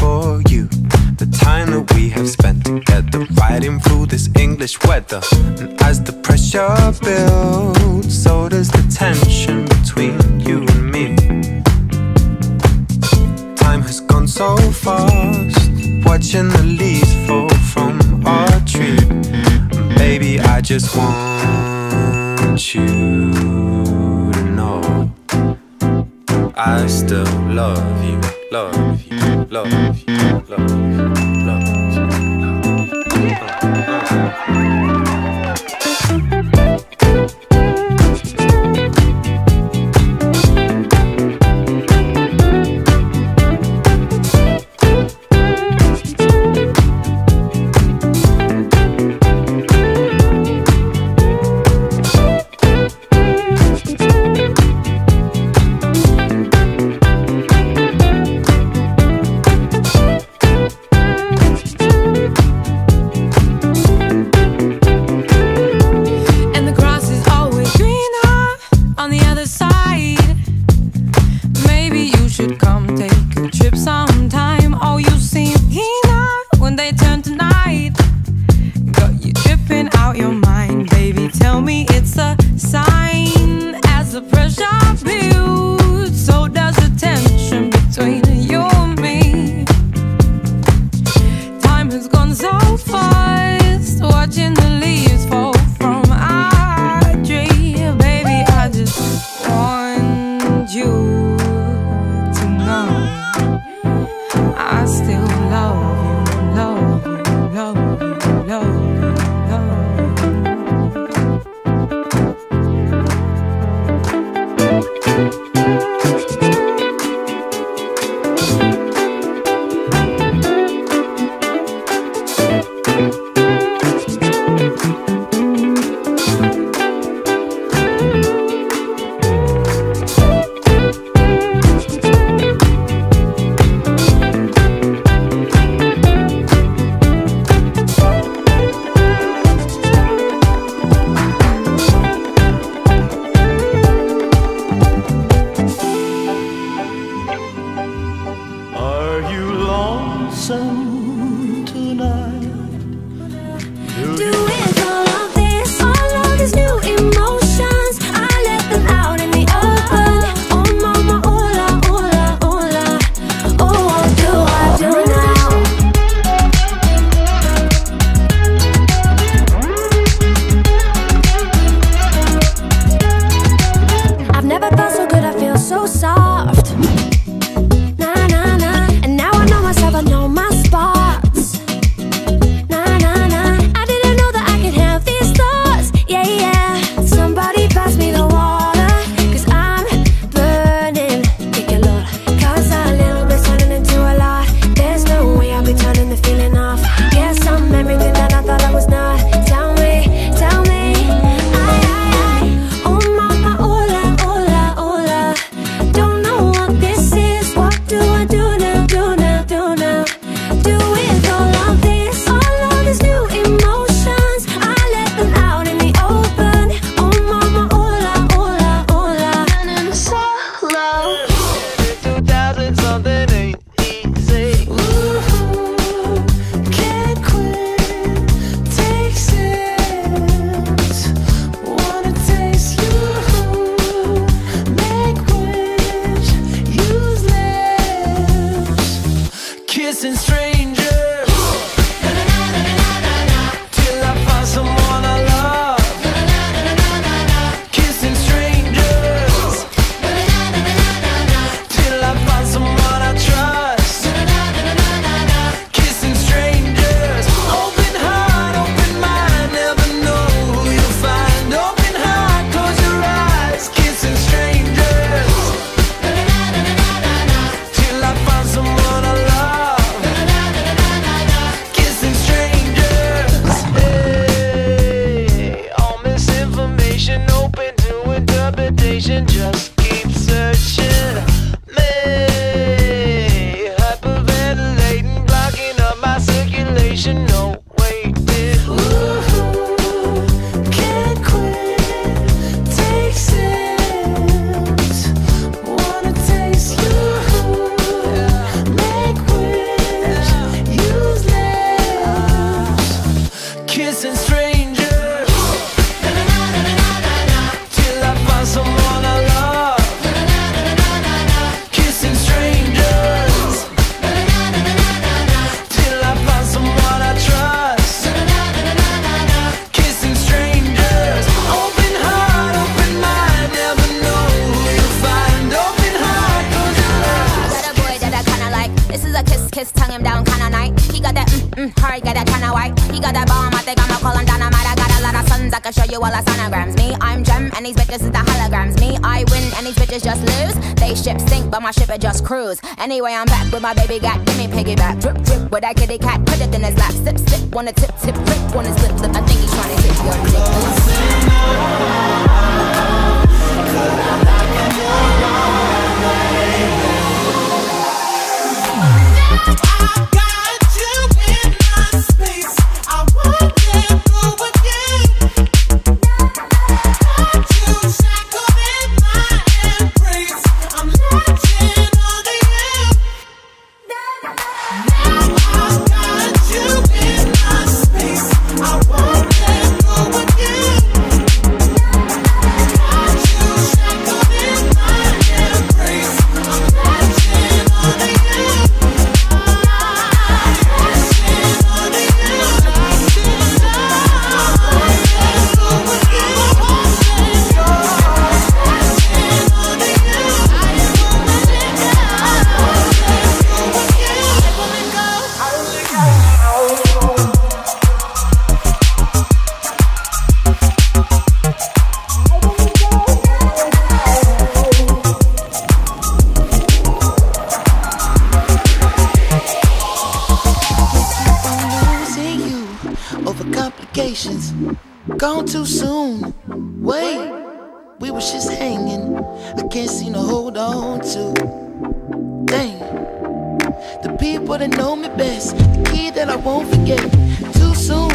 for you. The time that we have spent together, riding through this English weather. And as the pressure builds, so does the tension between you and me. Time has gone so fast, watching the leaves fall from our tree. And baby, I just want you to know I still love you, love you, love night. Got you tripping out your mind, baby. Tell me it's a sign as the pressure builds. 生。open to interpretation just think I'm a call and dynamite. I got a lot of sons, I can show you all the sonograms. Me, I'm Gem, and these bitches is the holograms. Me, I win, and these bitches just lose. They ship sink, but my ship it just cruise. Anyway, I'm back with my baby got, give me piggyback. Drip, drip, with that kitty cat, put it in his lap. Sip, sip, wanna tip, tip, flip, wanna slip, slip. I think he's trying to hit your complications. Gone too soon. Wait, we was just hanging. I can't seem to hold on to. Dang, the people that know me best, the key that I won't forget. Too soon,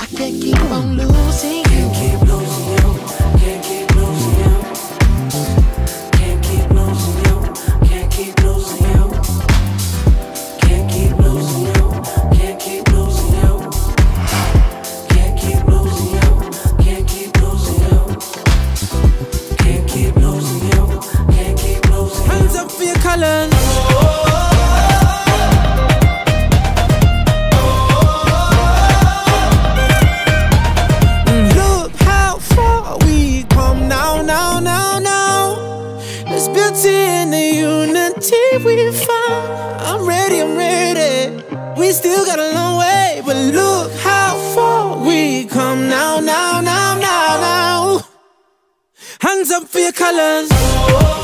I can't keep on losing you. We still got a long way, but look how far we come now, now, now, now, now. Hands up for your colors.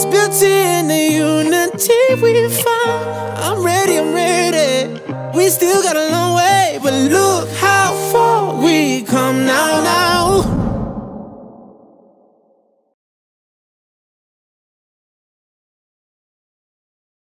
There's beauty in the unity we found. I'm ready, I'm ready. We still got a long way, but look how far we come now, now.